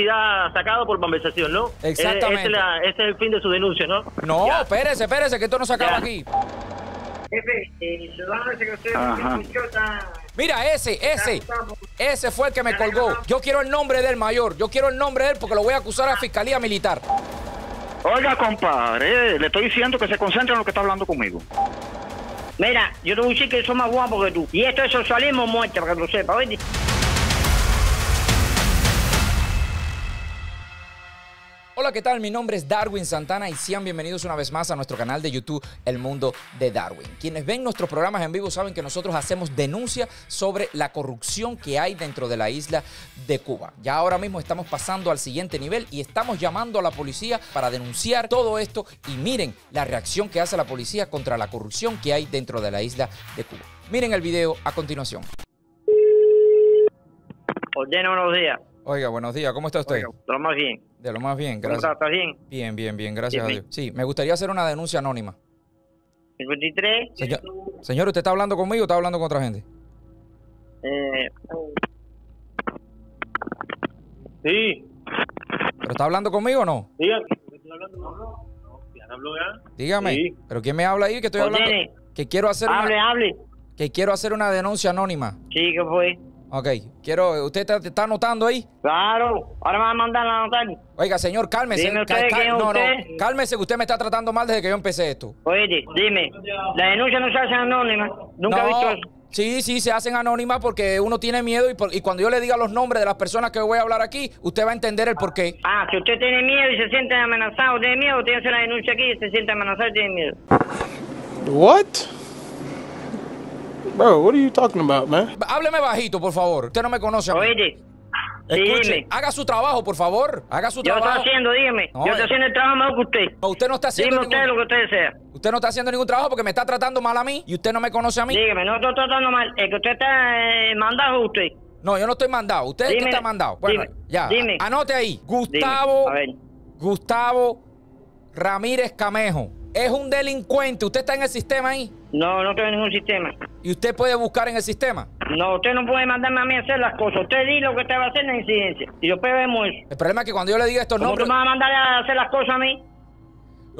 identidad sacado por malversación, ¿no? Exactamente. Ese es, la- ese es el fin de su denuncia, ¿no? No, Ya. espérese, espérese, que esto no se acaba Ya. aquí. Jefe, el ciudadano ese que usted Ajá. escuchó está... Mira, ese, ese, ese fue el que me colgó. Yo quiero el nombre del mayor. Yo quiero el nombre de él porque lo voy a acusar a la fiscalía militar. Oiga, compadre, eh, le estoy diciendo que se concentre en lo que está hablando conmigo. Mira, yo te voy a decir que soy más guapo que tú. Y esto es socialismo muerte, para que lo sepas, ¿oíste? Hola, ¿qué tal? Mi nombre es Darwin Santana y sean bienvenidos una vez más a nuestro canal de YouTube El Mundo de Darwin. Quienes ven nuestros programas en vivo saben que nosotros hacemos denuncia sobre la corrupción que hay dentro de la isla de Cuba. Ya ahora mismo estamos pasando al siguiente nivel y estamos llamando a la policía para denunciar todo esto y miren la reacción que hace la policía contra la corrupción que hay dentro de la isla de Cuba. Miren el video a continuación. Ordena buenos días. Oiga, buenos días, ¿cómo está usted? Oiga, Lo más bien. De lo más bien, ¿Cómo gracias. estás? ¿Estás bien? Bien, bien, bien, gracias a Dios. Sí, me gustaría hacer una denuncia anónima. 53. Señor, señor, ¿usted está hablando conmigo o está hablando con otra gente? Eh, Sí, ¿Pero está hablando conmigo o no? digan. ¿Estoy hablando? No, ya. Dígame. Sí. ¿Pero quién me habla ahí que estoy hablando? ordene. Que quiero hacer Hable, una, hable. que quiero hacer una denuncia anónima. Sí, ¿qué fue? Ok, quiero, ¿usted está, está anotando ahí? Claro. Ahora me va a mandar a anotar. Oiga, señor, cálmese. Dime usted Cal- cal- quién es no, usted. no, cálmese que usted me está tratando mal desde que yo empecé esto. Oye, dime. La denuncia no se hace anónima. Nunca he visto no, eso. sí, sí, se hacen anónimas porque uno tiene miedo y, por- y cuando yo le diga los nombres de las personas que voy a hablar aquí, usted va a entender el porqué. Ah, si usted tiene miedo y se siente amenazado, tiene miedo, usted hace la denuncia aquí y se siente amenazado y tiene miedo. What? Bro, what are you talking about, man? Hábleme bajito, por favor. Usted no me conoce a mí. Oye, Escuche, dime. haga su trabajo, por favor. Haga su Yo trabajo. estoy haciendo, dígame. No, yo estoy eh. haciendo el trabajo mejor que usted. No, usted no está haciendo Dime usted lo que usted desea. usted no está haciendo ningún trabajo porque me está tratando mal a mí y usted no me conoce a mí. Dígame, no estoy tratando mal. El que usted está eh, mandado usted. No, yo no estoy mandado. Usted es el que está mandado. Bueno, dime, ya. dime. Anote ahí. Dime. Gustavo, A ver. Gustavo Ramírez Camejo. Es un delincuente. Usted está en el sistema ahí. No, no tengo ningún sistema. Y usted puede buscar en el sistema. No, usted no puede mandarme a mí a hacer las cosas. Usted dice lo que usted va a hacer en la incidencia. Y después vemos eso. El problema es que cuando yo le diga estos ¿Cómo tú nombres. me vas a mandar a hacer las cosas a mí?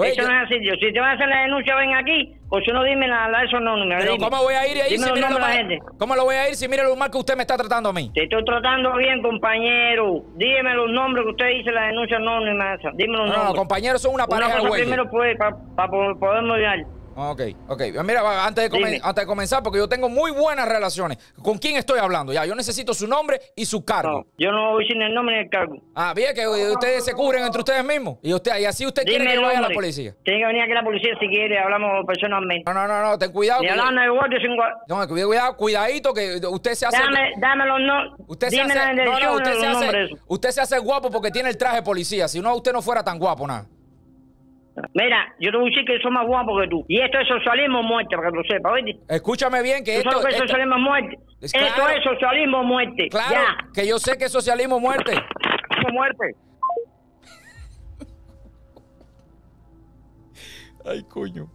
Oye, eso yo- no es así. Yo, si te vas a hacer la denuncia, ven aquí. O si no, dime la, la eso no, no pero dime. ¿cómo voy a ir ahí Dime si mire lo de mal- gente. ¿Cómo lo voy a ir si mire lo mal que usted me está tratando a mí? Te estoy tratando bien, compañero. Dígame los nombres que usted dice la denuncia anónima esa. Dime los No, no, nombres. compañeros son una Una pareja de cosa güeyes. primero, pues, para podernos llegar. Ok, ok. Mira, antes de, comen- antes de comenzar, porque yo tengo muy buenas relaciones. ¿Con quién estoy hablando? Ya, yo necesito su nombre y su cargo. No, yo no voy sin el nombre ni el cargo. Ah, bien, que ustedes se cubren entre ustedes mismos. Y usted, y así usted quiere Dime que el yo vaya a la policía. Tiene que venir aquí la policía si quiere, hablamos personalmente. No, no, no, no, ten cuidado. Que- guardia. no, cuidado, cuidado, cuidadito, que usted se hace. Dame, dame los nombres. Usted se Dime hace, no, no, usted se hace, usted se hace guapo porque tiene el traje de policía. Si no, usted no fuera tan guapo, nada. Mira, yo te voy a decir que soy más guapo que tú. Y esto es socialismo muerte, para que lo sepas, ¿oíste? Escúchame bien que ¿Tú esto, es socialismo muerte? Es Esto claro. es socialismo muerte. claro, Ya. que yo sé que es socialismo muerte. muerte. Ay, coño.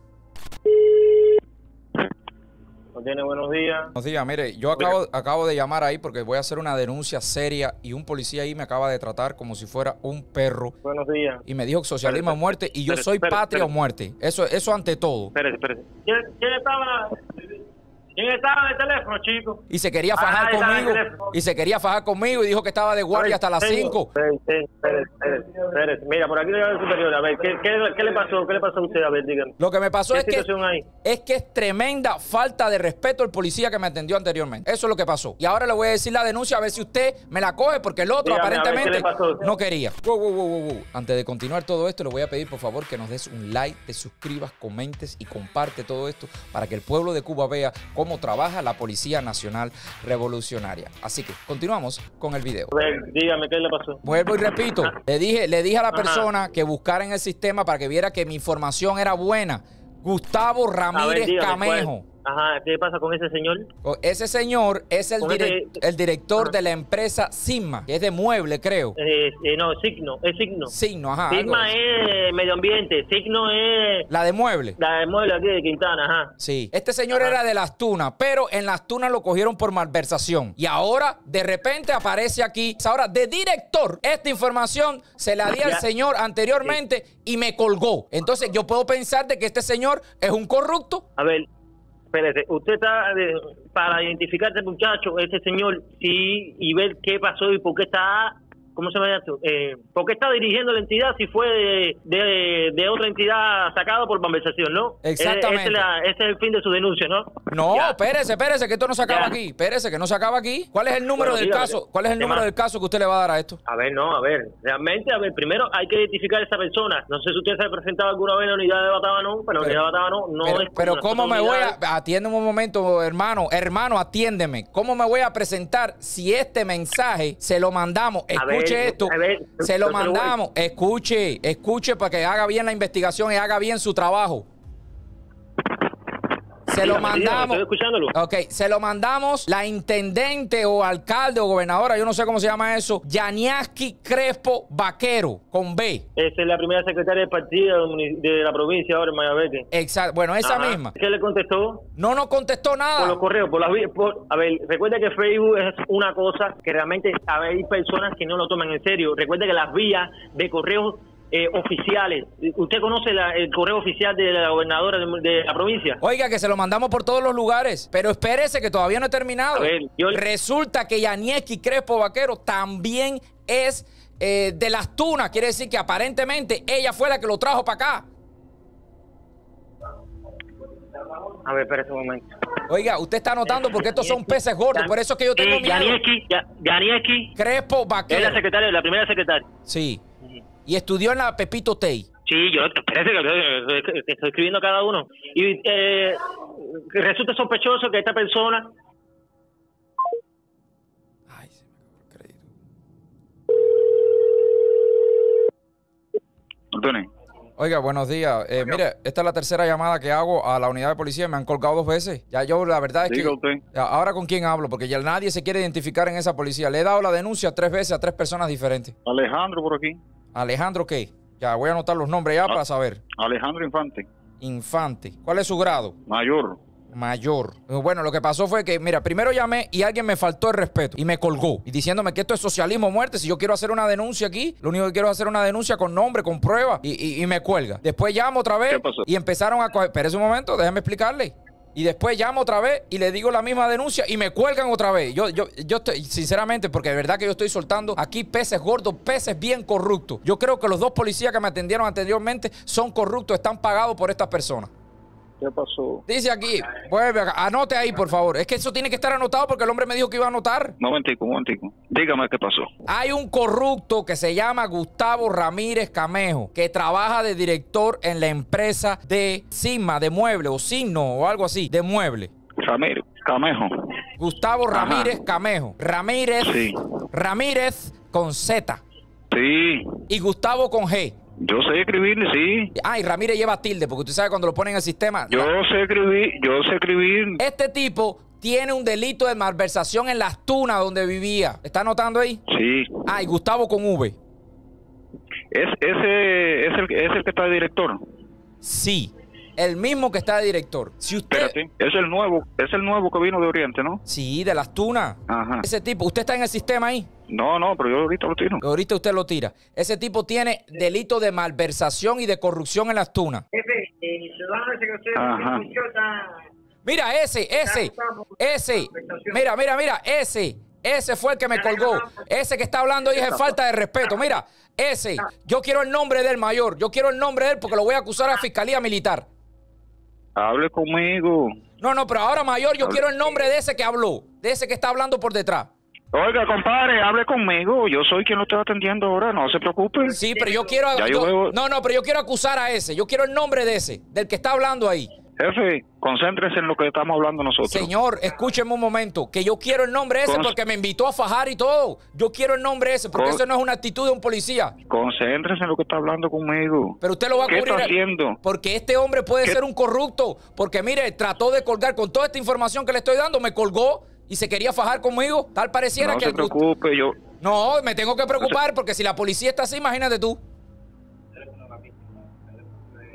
Buenos días. Buenos días, mire, yo acabo, acabo de llamar ahí porque voy a hacer una denuncia seria y un policía ahí me acaba de tratar como si fuera un perro Buenos días. y me dijo socialismo o Espérate, muerte y yo espérate, soy espérate, patria o muerte. Eso, eso ante todo. Espérate, espérate. ¿Quién, quién estaba? ¿Quién estaba en el teléfono, chico? Y se quería Ah, fajar conmigo. Y se quería fajar conmigo y dijo que estaba de guardia hasta las Tengo- 5. Espérate, espérate, espérate, espérate. Mira, por aquí le el superior. A ver, ¿qué, qué, qué le pasó? ¿Qué le pasó a usted? A ver, dígame. Lo que me pasó ¿Qué es que, hay? es que es tremenda falta de respeto el policía que me atendió anteriormente. Eso es lo que pasó. Y ahora le voy a decir la denuncia a ver si usted me la coge porque el otro Dígame, a ver, ¿qué aparentemente no quería. Wow, wow, wow, wow, wow. Antes de continuar todo esto, le voy a pedir por favor que nos des un like, te suscribas, comentes y comparte todo esto para que el pueblo de Cuba vea cómo trabaja la Policía Nacional Revolucionaria. Así que continuamos con el video. Dígame, ¿qué le pasó? Vuelvo y repito, le dije, le dije a la Ajá. persona que buscara en el sistema para que viera que mi información era buena. Gustavo Ramírez dígame, Camejo. Ajá, ¿qué pasa con ese señor? Ese señor es el, Con direc- ese- el director Ajá. de la empresa Sigma, que es de mueble, creo. Eh, eh, no, signo, es signo. Signo, ajá. Sigma es medio ambiente, signo es La de mueble. la de mueble aquí de Quintana, ajá. Sí. Este señor Ajá. era de las tunas, pero en las tunas lo cogieron por malversación. Y ahora, de repente, aparece aquí. Ahora, de director, esta información se la di al señor anteriormente y me colgó. Entonces, yo puedo pensar de que este señor es un corrupto. A ver, usted está eh, para identificar a este muchacho, este señor, sí, y ver qué pasó y por qué está, ¿cómo se llama esto? Eh, ¿Por qué está dirigiendo la entidad si fue de, de, de otra entidad sacado por malversación, no? Exactamente. Eh, Ese es, la- ese es el fin de su denuncia, ¿no? No, Ya. espérese, espérese, que esto no se acaba Ya. aquí. Espérese, que no se acaba aquí. ¿Cuál es el número Bueno, del caso? ¿Cuál es el ¿Qué número más? del caso que usted le va a dar a esto? A ver, no, a ver, realmente, a ver, primero hay que identificar a esa persona. No sé si usted se ha presentado alguna vez en la unidad de Batabano, pero la unidad de Batabano no pero, es... como pero ¿cómo me voy a... Atiéndeme un momento, hermano. Hermano, atiéndeme. ¿Cómo me voy a presentar si este mensaje se lo mandamos? Ver, Escuche esto. ver, se lo mandamos. Escuche, escuche para que haga bien la investigación y haga bien su trabajo. Se lo mandamos. Estoy escuchándolo. Ok, se lo mandamos la intendente o alcalde o gobernadora, yo no sé cómo se llama eso, Yaniaski Crespo Vaquero, con B. Esa es la primera secretaria del partido de la provincia ahora en Mayabete. Exacto. Bueno, esa Ajá. misma. ¿Qué le contestó? No nos contestó Por nada. los correos, por las por, A ver, recuerde que Facebook es una cosa que realmente a ver, hay personas que no lo toman en serio. Recuerde que las vías de correos eh, oficiales. ¿Usted conoce la- el correo oficial de la gobernadora de, de la provincia? Oiga, que se lo mandamos por todos los lugares. Pero espérese que todavía no he terminado. A ver, yo- Resulta que Yanieski Crespo Vaquero también es eh, de las tunas. Quiere decir que aparentemente ella fue la que lo trajo para acá. A ver, espérese un momento. Oiga, usted está notando porque estos son peces gordos. Por eso es que yo tengo Eh, miedo. Yanieski, Ya- Yanieski Crespo es Vaquero. la secretaria, la primera secretaria. Sí. Y estudió en la Pepito Tey. Sí, yo espérese que, estoy escribiendo a cada uno. Y eh, resulta sospechoso que esta persona Ay, se me acabó el crédito. Antonio, Oiga, buenos días. Eh, mire, esta es la tercera llamada que hago a la unidad de policía. Me han colgado dos veces. Ya yo, la verdad es Diga que... usted. Ahora con quién hablo, porque ya nadie se quiere identificar en esa policía. Le he dado la denuncia tres veces a tres personas diferentes. Alejandro por aquí. Alejandro, ¿qué? Ya voy a anotar los nombres ya para saber. Alejandro Infante, Infante. ¿Cuál es su grado? mayor. Mayor. Bueno, lo que pasó fue que, mira, primero llamé y alguien me faltó el respeto y me colgó. Y diciéndome que esto es socialismo muerte. Si yo quiero hacer una denuncia aquí, lo único que quiero es hacer una denuncia con nombre, con prueba. Y, y- y me cuelga. Después llamo otra vez ¿Qué pasó? y empezaron a coger. Espérese un momento, déjame explicarle. Y después llamo otra vez y le digo la misma denuncia y me cuelgan otra vez. Yo, yo, yo estoy, sinceramente, porque de verdad que yo estoy soltando aquí peces gordos, peces bien corruptos. Yo creo que los dos policías que me atendieron anteriormente son corruptos, están pagados por estas personas. ¿Qué pasó? Dice aquí, vuelve acá, anote ahí, por favor. Es que eso tiene que estar anotado porque el hombre me dijo que iba a anotar. Momentico, momentico. Dígame qué pasó. Hay un corrupto que se llama Gustavo Ramírez Camejo, que trabaja de director en la empresa de Sigma, de mueble, o Signo, o algo así, de mueble. Ramírez, Camejo. Gustavo Ajá. Ramírez Camejo. Ramírez, Sí. Ramírez con Z. Sí, Y Gustavo con G. yo sé escribirle, sí. Ah, y Ramírez lleva tilde, porque usted sabe cuando lo ponen en el sistema. Yo la- sé escribir, yo sé escribir. Este tipo tiene un delito de malversación en las tunas donde vivía. ¿Está anotando ahí? Sí. Ah, y Gustavo con V. Es, ese es el, es el que está de director. Sí, el mismo que está de director. Si usted... Espérate. Es el nuevo, es el nuevo que vino de Oriente, ¿no? Sí, de las tunas. Ajá. Ese tipo, usted está en el sistema ahí. No, no, pero yo ahorita lo tiro. Ahorita usted lo tira. Ese tipo tiene delito de malversación y de corrupción en las tunas. Jefe, usted Ajá. Mira, ese, ese, ese. Mira, mira, mira, ese. Ese fue el que me colgó. Ese que está hablando ahí es de falta de respeto. Mira, ese. Yo quiero el nombre del mayor. Yo quiero el nombre de él porque lo voy a acusar a la fiscalía militar. Hable conmigo. No, no, pero ahora mayor, yo quiero el nombre de ese que habló. De ese que está hablando por detrás. Oiga, compadre, hable conmigo. Yo soy quien lo está atendiendo ahora, no se preocupe. Sí, pero yo quiero. Yo yo- no, no, pero yo quiero acusar a ese. Yo quiero el nombre de ese, del que está hablando ahí. Jefe, concéntrese en lo que estamos hablando nosotros. Señor, escúcheme un momento, que yo quiero el nombre ese Con- porque me invitó a fajar y todo. Yo quiero el nombre ese porque Con- eso no es una actitud de un policía. Concéntrese en lo que está hablando conmigo. Pero usted lo va a ¿Qué cubrir. está haciendo? Porque este hombre puede ¿Qué- ser un corrupto. Porque mire, trató de colgar con toda esta información que le estoy dando, me colgó y se quería fajar conmigo. Tal pareciera No que se el gust- preocupe, yo... No, me tengo que preocupar porque si la policía está así, imagínate tú.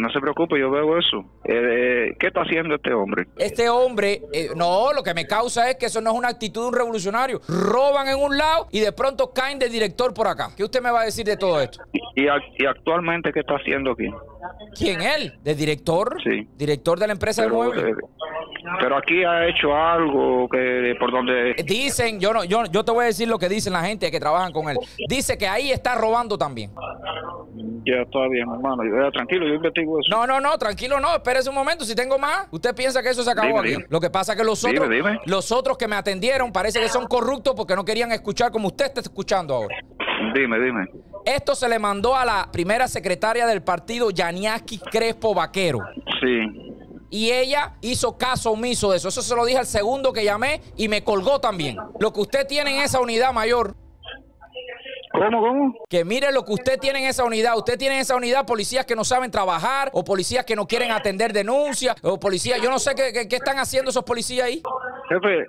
No se preocupe, yo veo eso. Eh, ¿Qué está haciendo este hombre? Este hombre, eh, no, lo que me causa es que eso no es una actitud de un revolucionario. Roban en un lado y de pronto caen de director por acá. ¿Qué usted me va a decir de todo esto? ¿Y, ac- y actualmente qué está haciendo aquí? ¿Quién él? ¿De director? Sí. ¿Director de la empresa de muebles? eh, pero aquí ha hecho algo que por donde... Dicen, yo no, yo, yo te voy a decir lo que dicen la gente que trabajan con él. Dice que ahí está robando también. Ya está bien, hermano. Yo, ya, tranquilo, yo investigo eso. No, no, no, tranquilo, no, espérese un momento, si tengo más. Usted piensa que eso se acabó Dime, aquí. dime. Lo que pasa es que los otros, dime. los otros que me atendieron parece que son corruptos porque no querían escuchar como usted está escuchando ahora. Dime, dime. Esto se le mandó a la primera secretaria del partido, Yaniaki Crespo Vaquero. Sí. Y ella hizo caso omiso de eso. Eso se lo dije al segundo que llamé y me colgó también. Lo que usted tiene en esa unidad mayor, ¿Cómo, cómo? que mire lo que usted tiene en esa unidad. Usted tiene en esa unidad policías que no saben trabajar o policías que no quieren atender denuncias o policías, yo no sé qué, qué- qué están haciendo esos policías ahí. Jefe,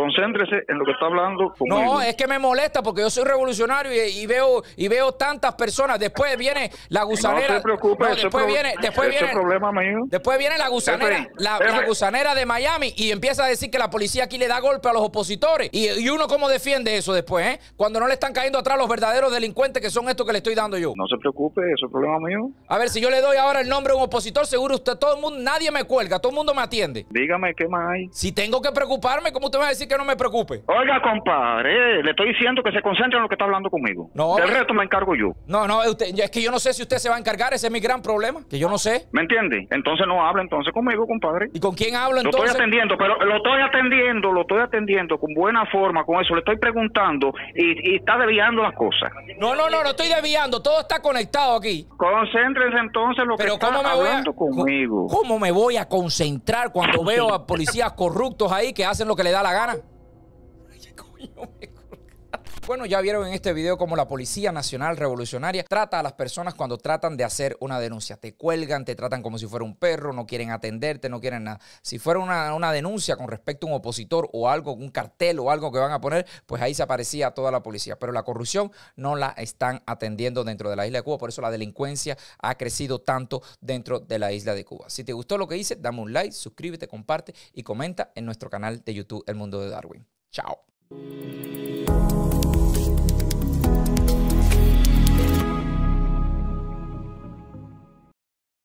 concéntrese en lo que está hablando conmigo. No, es que me molesta porque yo soy revolucionario y, y veo y veo tantas personas. Después viene la gusanera. No se preocupe, No, después viene, después viene, problema mío. después viene la gusanera, la, gusanera de Miami y empieza a decir que la policía aquí le da golpe a los opositores. Y, y uno cómo defiende eso después, ¿eh? Cuando no le están cayendo atrás los verdaderos delincuentes que son estos que le estoy dando yo. No se preocupe, eso es problema mío. A ver, si yo le doy ahora el nombre de un opositor, seguro usted, todo el mundo, nadie me cuelga, todo el mundo me atiende. Dígame qué más hay. Si tengo que preocuparme, ¿cómo usted me va a decir que no me preocupe? Oiga, compadre, le estoy diciendo que se concentre en lo que está hablando conmigo. No, Del resto me encargo yo. No, no, usted- es que yo no sé si usted se va a encargar, ese es mi gran problema, que yo no sé. ¿Me entiende? Entonces no hable entonces conmigo, compadre. ¿Y con quién hablo Lo estoy entonces? atendiendo, pero lo estoy atendiendo, lo estoy atendiendo con buena forma, con eso. Le estoy preguntando y, y está desviando las cosas. No, no, no, no estoy desviando, todo está conectado aquí. Concéntrese entonces en lo que está ¿cómo voy a hablando conmigo. ¿Cómo me voy a concentrar cuando veo a policías corruptos ahí que hacen lo que le da la gana? Me. Bueno, ya vieron en este video cómo la Policía Nacional Revolucionaria trata a las personas cuando tratan de hacer una denuncia. Te cuelgan, te tratan como si fuera un perro, no quieren atenderte, no quieren nada. Si fuera una, una denuncia con respecto a un opositor o algo, un cartel o algo que van a poner, pues ahí se aparecía toda la policía. Pero la corrupción no la están atendiendo dentro de la isla de Cuba. Por eso la delincuencia ha crecido tanto dentro de la isla de Cuba. Si te gustó lo que hice, dame un like, suscríbete, comparte y comenta en nuestro canal de YouTube El Mundo de Darwin. Chao. thank you